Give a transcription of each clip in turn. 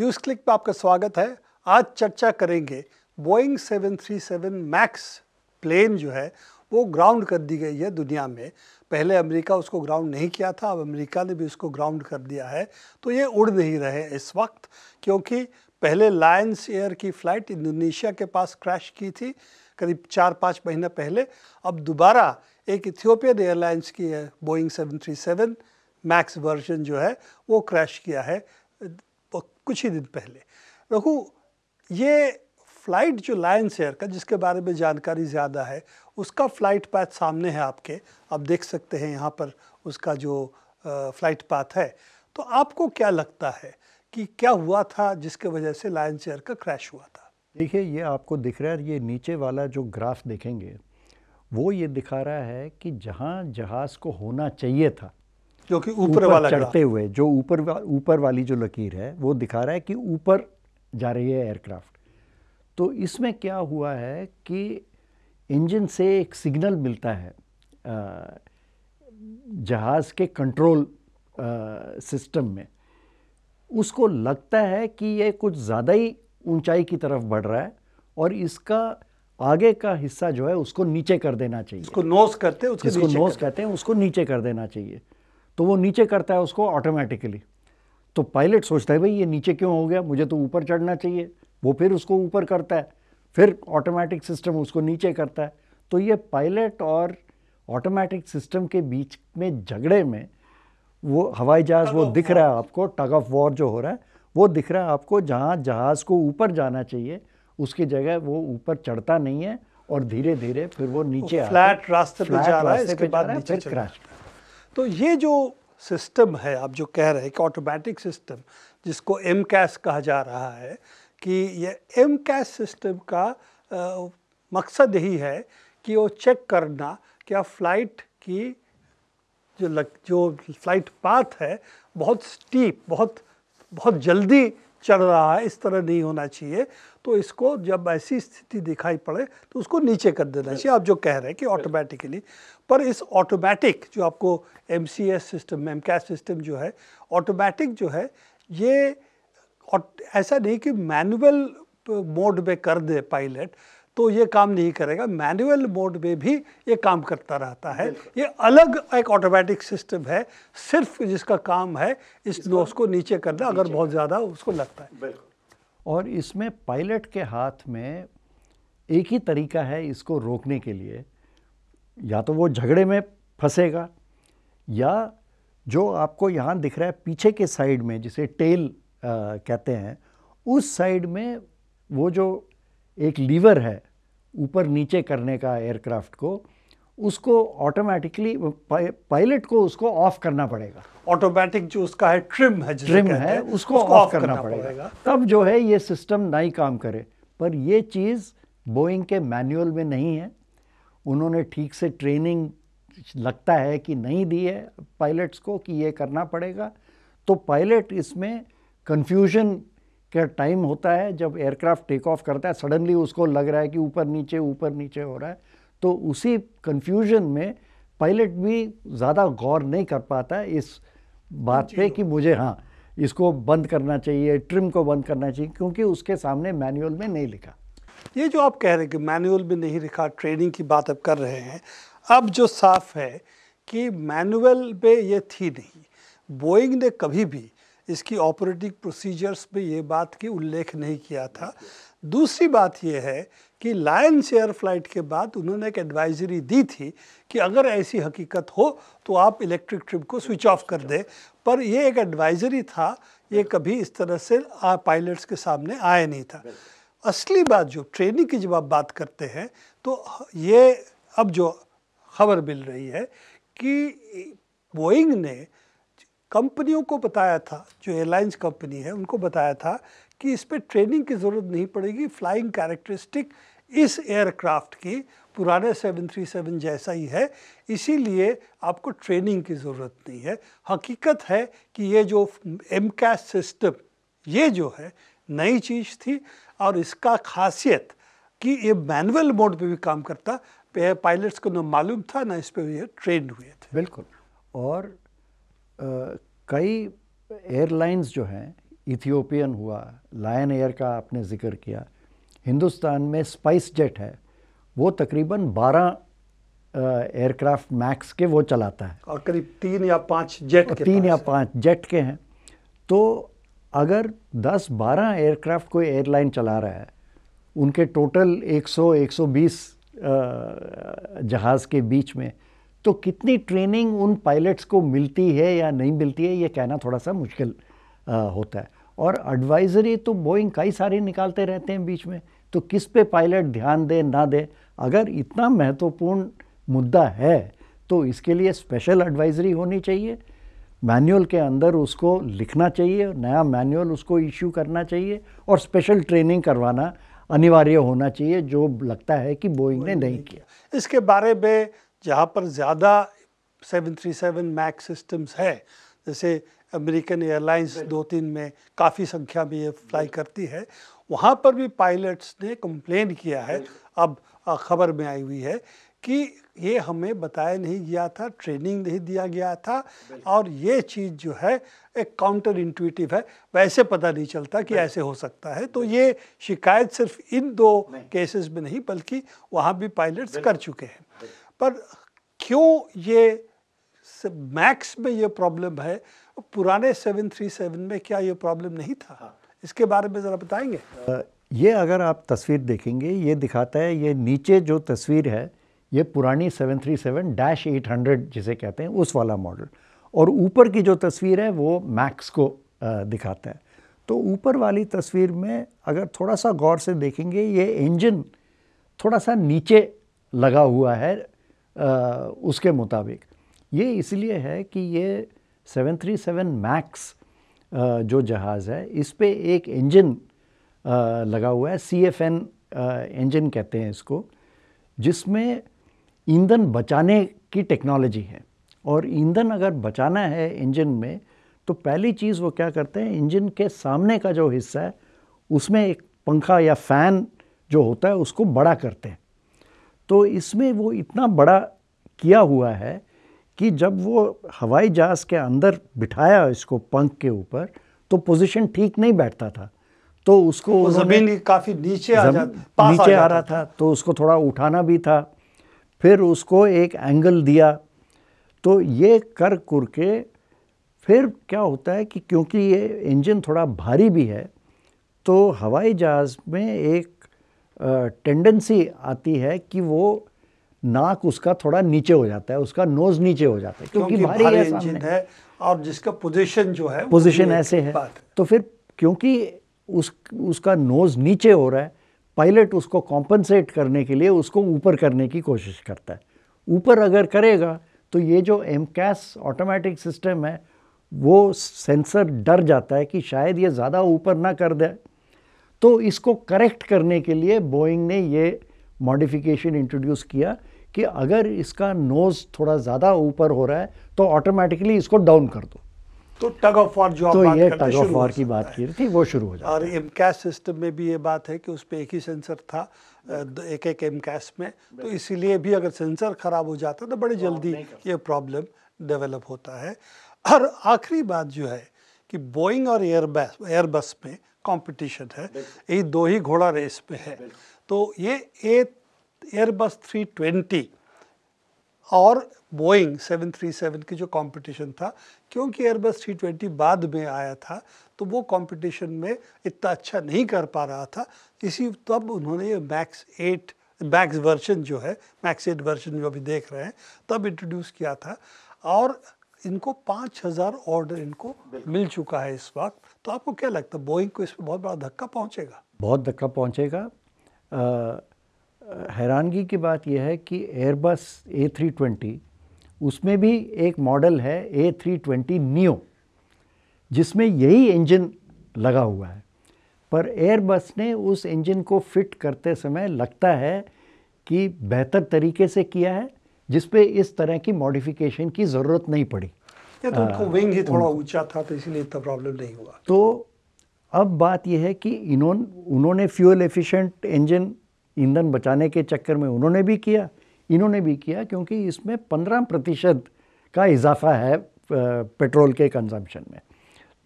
News click पे आपका स्वागत है। आज चर्चा करेंगे, बोइंग 737 मैक्स प्लेन जो है, वो ग्राउंड कर दी गई है दुनिया में। पहले अमेरिका उसको ग्राउंड नहीं किया था, अब अमेरिका ने भी उसको ग्राउंड कर दिया है। तो ये उड़ नहीं रहे इस वक्त, क्योंकि पहले लायंस एयर की फ़्लाइट इंडोनेशिया के पास क्रैश की थी, करीब चार पाँच महीना पहले। अब दोबारा एक इथियोपियन एयरलाइंस की है, बोइंग 737 मैक्स वर्जन जो है, वो क्रैश किया है। कुछ ही दिन पहले। रघु, ये फ़्लाइट जो लायंस एयर का, जिसके बारे में जानकारी ज़्यादा है, उसका फ़्लाइट पाथ सामने है आपके। आप देख सकते हैं यहाँ पर उसका जो फ़्लाइट पाथ है। तो आपको क्या लगता है कि क्या हुआ था जिसके वजह से लायंस एयर का क्रैश हुआ था? देखिए, ये आपको दिख रहा है ये नीचे वाला जो ग्राफ देखेंगे, वो ये दिखा रहा है कि जहाँ जहाज़ को होना चाहिए था जो कि ऊपर वाला चढ़ते हुए जो ऊपर ऊपर वा, वाली जो लकीर है वो दिखा रहा है कि ऊपर जा रही है एयरक्राफ्ट। तो इसमें क्या हुआ है कि इंजन से एक सिग्नल मिलता है जहाज़ के कंट्रोल सिस्टम में। उसको लगता है कि ये कुछ ज़्यादा ही ऊंचाई की तरफ़ बढ़ रहा है और इसका आगे का हिस्सा जो है उसको नीचे कर देना चाहिए। उसको नोस करते हैं उसको नोस कहते हैं उसको नीचे कर देना चाहिए। तो वो नीचे करता है उसको ऑटोमेटिकली तो पायलट सोचता है भाई ये नीचे क्यों हो गया? मुझे तो ऊपर चढ़ना चाहिए। वो फिर उसको ऊपर करता है। फिर ऑटोमेटिक सिस्टम उसको नीचे करता है। तो ये पायलट और ऑटोमेटिक सिस्टम के बीच में झगड़े में वो हवाई जहाज़ वो दिख रहा है आपको टग ऑफ़ वॉर जो हो रहा है वो दिख रहा है आपको जहाँ जहाज़ को ऊपर जाना चाहिए उसकी जगह वो ऊपर चढ़ता नहीं है और धीरे धीरे फिर वो नीचे फ्लैट रास्ते पे जा रहा है इसके बाद फिर क्रैश तो ये जो सिस्टम है आप जो कह रहे हैं कि ऑटोमेटिक सिस्टम जिसको एम कैस कहा जा रहा है कि ये एम कैस सिस्टम का आ, मकसद यही है कि वो चेक करना क्या फ़्लाइट की जो लग जो फ़्लाइट पाथ है बहुत स्टीप बहुत बहुत जल्दी चढ़ रहा है, इस तरह नहीं होना चाहिए। तो इसको जब ऐसी स्थिति दिखाई पड़े तो उसको नीचे कर देना चाहिए। आप जो कह रहे हैं कि ऑटोमेटिकली पर इस ऑटोमेटिक जो आपको एमसीएस सिस्टम एम सिस्टम जो है ऑटोमेटिक जो है, ये ऐसा नहीं कि मैनुअल मोड में कर दे पायलट तो ये काम नहीं करेगा। मैनुअल मोड में भी ये काम करता रहता है। ये अलग एक ऑटोमेटिक सिस्टम है सिर्फ़ जिसका काम है इस नोस को नीचे करना अगर बहुत ज़्यादा उसको लगता है। और इसमें पायलट के हाथ में एक ही तरीका है इसको रोकने के लिए। या तो वो झगड़े में फंसेगा या जो आपको यहाँ दिख रहा है पीछे के साइड में जिसे टेल आ, कहते हैं उस साइड में वो जो एक लीवर है ऊपर नीचे करने का एयरक्राफ्ट को उसको ऑटोमेटिकली पायलट को उसको ऑफ़ करना पड़ेगा। ऑटोमेटिक जो उसका है ट्रिम है ट्रिम है उसको, उसको ऑफ़ करना, करना पड़ेगा।, पड़ेगा। तब जो है ये सिस्टम ना ही काम करे। पर ये चीज़ बोइंग के मैनुअल में नहीं है। उन्होंने ठीक से ट्रेनिंग लगता है कि नहीं दी है पायलट्स को कि ये करना पड़ेगा। तो पायलट इसमें कन्फ्यूज़न का टाइम होता है जब एयरक्राफ्ट टेक ऑफ़ करता है सडनली उसको लग रहा है कि ऊपर नीचे ऊपर नीचे हो रहा है तो उसी कन्फ्यूज़न में पायलट भी ज़्यादा गौर नहीं कर पाता इस बात पे कि मुझे हाँ इसको बंद करना चाहिए ट्रिम को बंद करना चाहिए क्योंकि उसके सामने मैनुअल में नहीं लिखा। ये जो आप कह रहे हैं कि मैनुअल में नहीं लिखा ट्रेनिंग की बात अब कर रहे हैं अब जो साफ़ है कि मैनुअल पे ये थी नहीं। बोइंग ने कभी भी इसकी ऑपरेटिंग प्रोसीजर्स में ये बात की उल्लेख नहीं किया था। दूसरी बात यह है कि लायंस एयर फ़्लाइट के बाद उन्होंने एक एडवाइजरी दी थी कि अगर ऐसी हकीकत हो तो आप इलेक्ट्रिक ट्रिप को स्विच ऑफ़ कर दें। पर यह एक एडवाइजरी था, ये कभी इस तरह से पायलट्स के सामने आया नहीं था। असली बात जो ट्रेनिंग की जब आप बात करते हैं तो ये अब जो खबर मिल रही है कि बोइंग ने कंपनियों को बताया था, जो एयरलाइंस कंपनी है, उनको बताया था कि इस पर ट्रेनिंग की ज़रूरत नहीं पड़ेगी, फ्लाइंग कैरेक्टरिस्टिक इस एयरक्राफ्ट की पुराने 737 जैसा ही है, इसीलिए आपको ट्रेनिंग की ज़रूरत नहीं है। हकीकत है कि ये जो एम सिस्टम, ये जो है, नई चीज़ थी और इसका खासियत कि ये मैनुअल मोड पे भी काम करता पायलट्स को न मालूम था, ना इस पर ये ट्रेन हुए थे। बिल्कुल। और कई एयरलाइंस जो हैं इथियोपियन हुआ लायन एयर का आपने ज़िक्र किया हिंदुस्तान में स्पाइस जेट है वो तकरीबन 12 एयरक्राफ्ट मैक्स के वो चलाता है। और करीब तीन या पाँच जेट के तीन या पाँच जेट के हैं। तो अगर 10-12 एयरक्राफ्ट कोई एयरलाइन चला रहा है उनके टोटल 100-120 जहाज़ के बीच में तो कितनी ट्रेनिंग उन पायलट्स को मिलती है या नहीं मिलती है ये कहना थोड़ा सा मुश्किल होता है। और एडवाइजरी तो बोइंग कई सारे निकालते रहते हैं बीच में तो किस पे पायलट ध्यान दे ना दे? अगर इतना महत्वपूर्ण मुद्दा है तो इसके लिए स्पेशल एडवाइजरी होनी चाहिए मैनुअल के अंदर उसको लिखना चाहिए नया मैनुअल उसको इश्यू करना चाहिए और स्पेशल ट्रेनिंग करवाना अनिवार्य होना चाहिए जो लगता है कि बोइंग ने नहीं किया। इसके बारे में जहाँ पर ज़्यादा 737 मैक्स सिस्टम्स है जैसे अमेरिकन एयरलाइंस दो तीन में काफ़ी संख्या में ये फ्लाई करती है। वहाँ पर भी पायलट्स ने कंप्लेन किया है। अब खबर में आई हुई है कि ये हमें बताया नहीं गया था ट्रेनिंग नहीं दिया गया था और ये चीज़ जो है एक काउंटर इंट्यूटिव है। वैसे पता नहीं चलता कि ऐसे हो सकता है। तो ये शिकायत सिर्फ़ इन दो केसेस में नहीं बल्कि वहाँ भी पायलट्स कर चुके हैं। पर क्यों ये मैक्स में ये प्रॉब्लम है? पुराने 737 में क्या ये प्रॉब्लम नहीं था? हाँ। इसके बारे में ज़रा बताएँगे। ये अगर आप तस्वीर देखेंगे ये दिखाता है ये नीचे जो तस्वीर है ये पुरानी 737 डैश 800 जिसे कहते हैं उस वाला मॉडल और ऊपर की जो तस्वीर है वो मैक्स को दिखाता है। तो ऊपर वाली तस्वीर में अगर थोड़ा सा गौर से देखेंगे ये इंजन थोड़ा सा नीचे लगा हुआ है उसके मुताबिक। ये इसलिए है कि ये 737 मैक्स जो जहाज़ है, इस पर एक इंजन लगा हुआ है सी एफ़ एन इंजन कहते हैं इसको, जिसमें ईंधन बचाने की टेक्नोलॉजी है। और ईंधन अगर बचाना है इंजन में तो पहली चीज़ वो क्या करते हैं, इंजन के सामने का जो हिस्सा है, उसमें एक पंखा या फ़ैन जो होता है, उसको बड़ा करते हैं। तो इसमें वो इतना बड़ा किया हुआ है कि जब वो हवाई जहाज़ के अंदर बिठाया इसको पंख के ऊपर तो पोजीशन ठीक नहीं बैठता था। तो उसको तो ज़मीन काफ़ी नीचे आ जा, नीचे आ, आ रहा था। तो उसको थोड़ा उठाना भी था। फिर उसको एक एंगल दिया। तो ये कर कुर के फिर क्या होता है कि क्योंकि ये इंजन थोड़ा भारी भी है तो हवाई जहाज़ में एक टेंडेंसी आती है कि वो नाक उसका थोड़ा नीचे हो जाता है उसका नोज़ नीचे हो जाता है क्योंकि, भारी, भारी इंजन है और जिसका पोजीशन जो है पोजीशन ऐसे है। तो फिर क्योंकि उस उसका नोज़ नीचे हो रहा है पायलट उसको कॉम्पनसेट करने के लिए उसको ऊपर करने की कोशिश करता है। ऊपर अगर करेगा तो ये जो एम कैस ऑटोमेटिक सिस्टम है वो सेंसर डर जाता है कि शायद ये ज़्यादा ऊपर ना कर दे। तो इसको करेक्ट करने के लिए बोइंग ने ये मॉडिफिकेशन इंट्रोड्यूस किया कि अगर इसका नोज़ थोड़ा ज़्यादा ऊपर हो रहा है तो ऑटोमेटिकली इसको डाउन कर दो। तो टग ऑफ़ वॉर जो तो ये टग ऑफ़ वॉर की बात की थी वो शुरू हो जाए और एम कैश सिस्टम में भी ये बात है कि उस पर एक ही सेंसर था एक एक एम कैश में। तो इसीलिए भी अगर सेंसर खराब हो जाता तो बड़ी जल्दी ये प्रॉब्लम डेवलप होता है। और आखिरी बात जो है कि बोइंग और एयरबस एयरबस में कंपटीशन है। यही दो ही घोड़ा रेस में है। तो ये एयरबस 320 और बोइंग 737 की जो कंपटीशन था क्योंकि एयरबस 320 बाद में आया था तो वो कंपटीशन में इतना अच्छा नहीं कर पा रहा था। इसी तब उन्होंने ये मैक्स एट मैक्स वर्जन जो है मैक्स एट वर्जन जो अभी देख रहे हैं तब इंट्रोड्यूस किया था। और इनको पाँच हज़ार ऑर्डर इनको मिल चुका है इस वक्त तो आपको क्या लगता है बोइंग को इसमें बहुत बड़ा धक्का पहुँचेगा? बहुत धक्का पहुँचेगा। हैरानगी की बात यह है कि एयरबस ए थ्री ट्वेंटी उसमें भी एक मॉडल है ए थ्री ट्वेंटी नियो जिसमें यही इंजन लगा हुआ है। पर एयरबस ने उस इंजन को फिट करते समय लगता है कि बेहतर तरीके से किया है। जिस पे इस तरह की मॉडिफिकेशन की ज़रूरत नहीं पड़ी। या तो उनको विंग ही थोड़ा ऊँचा था तो इसलिए इतना प्रॉब्लम नहीं हुआ। तो अब बात यह है कि इन्होंने उन्होंने फ्यूल एफिशिएंट इंजन ईंधन बचाने के चक्कर में उन्होंने भी किया इन्होंने भी किया क्योंकि इसमें पंद्रह प्रतिशत का इजाफा है पेट्रोल के कंजम्पशन में।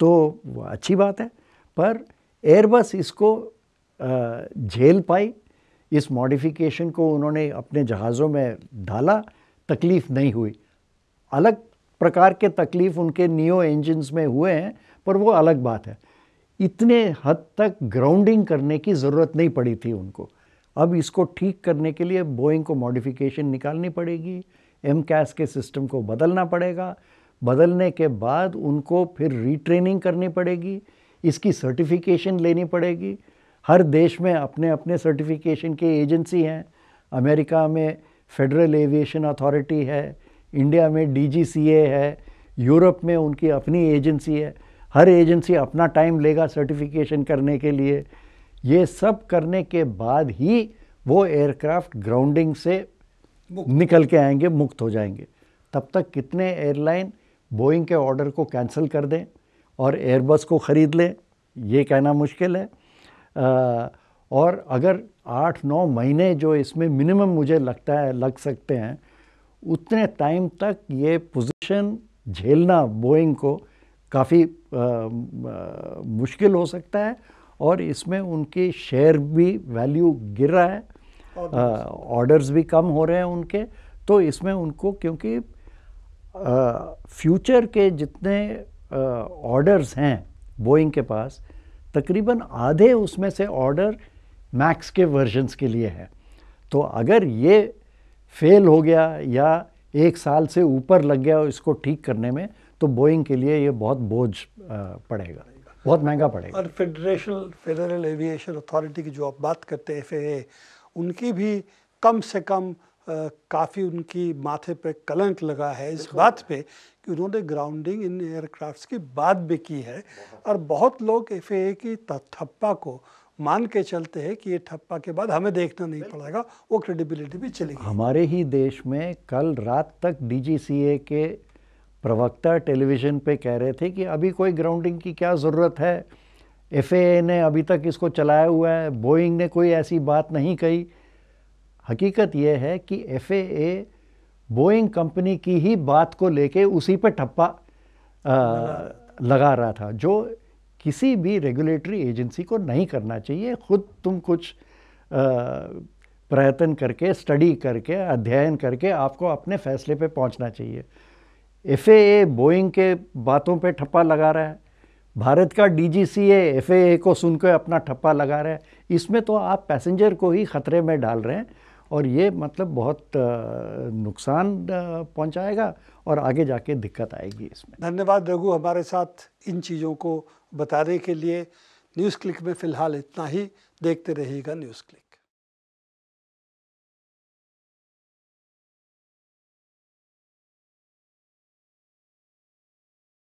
तो अच्छी बात है पर एयरबस इसको झेल पाई इस मॉडिफिकेशन को उन्होंने अपने जहाज़ों में डाला, तकलीफ़ नहीं हुई। अलग प्रकार के तकलीफ़ उनके नियो इंजन्स में हुए हैं, पर वो अलग बात है। इतने हद तक ग्राउंडिंग करने की ज़रूरत नहीं पड़ी थी उनको। अब इसको ठीक करने के लिए बोइंग को मॉडिफिकेशन निकालनी पड़ेगी एम कैस के सिस्टम को बदलना पड़ेगा। बदलने के बाद उनको फिर रीट्रेनिंग करनी पड़ेगी, इसकी सर्टिफिकेशन लेनी पड़ेगी। हर देश में अपने अपने सर्टिफिकेशन के एजेंसी हैं। अमेरिका में फेडरल एविएशन अथॉरिटी है इंडिया में डीजीसीए है यूरोप में उनकी अपनी एजेंसी है। हर एजेंसी अपना टाइम लेगा सर्टिफिकेशन करने के लिए। ये सब करने के बाद ही वो एयरक्राफ्ट ग्राउंडिंग से निकल के आएँगे मुक्त हो जाएँगे। तब तक कितने एयरलाइन बोइंग के ऑर्डर को कैंसिल कर दें और एयरबस को ख़रीद लें ये कहना मुश्किल है। और अगर आठ नौ महीने जो इसमें मिनिमम मुझे लगता है लग सकते हैं उतने टाइम तक ये पोजीशन झेलना बोइंग को काफ़ी मुश्किल हो सकता है और इसमें उनकी शेयर भी वैल्यू गिर रहा है। ऑर्डर्स भी कम हो रहे हैं उनके तो इसमें उनको क्योंकि फ्यूचर के जितने ऑर्डर्स हैं बोइंग के पास तकरीबन आधे उसमें से ऑर्डर मैक्स के वर्जन्स के लिए है। तो अगर ये फेल हो गया या एक साल से ऊपर लग गया इसको ठीक करने में तो बोइंग के लिए ये बहुत बोझ पड़ेगा। बहुत महँगा पड़ेगा। और फेडरेशन फेडरल एविएशन अथॉरिटी की जो आप बात करते हैं एफ़ उनकी भी कम से कम काफ़ी उनकी माथे पे कलंक लगा है इस बात पे कि उन्होंने ग्राउंडिंग इन एयरक्राफ्ट्स की बात भी की है। और बहुत लोग एफ़ की ठप्पा को मान के चलते हैं कि ये ठप्पा के बाद हमें देखना नहीं पड़ेगा वो क्रेडिबिलिटी भी चलेगी हमारे ही देश में कल रात तक डीजीसीए के प्रवक्ता टेलीविज़न पे कह रहे थे कि अभी कोई ग्राउंडिंग की क्या ज़रूरत है? एफ़ ने अभी तक इसको चलाया हुआ है बोइंग ने कोई ऐसी बात नहीं कही। हकीकत यह है कि एफ़ ए बोइंग कंपनी की ही बात को लेके उसी पे ठप्पा लगा रहा था, जो किसी भी रेगुलेटरी एजेंसी को नहीं करना चाहिए। खुद तुम कुछ प्रयत्न करके स्टडी करके, अध्ययन करके आपको अपने फैसले पे पहुँचना चाहिए। एफ़ ए बोइंग के बातों पे ठप्पा लगा रहा है। भारत का D G C F A को सुनकर अपना ठप्पा लगा रहा है। इसमें तो आप पैसेंजर को ही ख़तरे में डाल रहे हैं। और ये मतलब बहुत नुकसान पहुंचाएगा और आगे जाके दिक्कत आएगी इसमें। धन्यवाद रघु हमारे साथ इन चीज़ों को बताने के लिए। न्यूज़ क्लिक में फ़िलहाल इतना ही। देखते रहिएगा न्यूज़ क्लिक।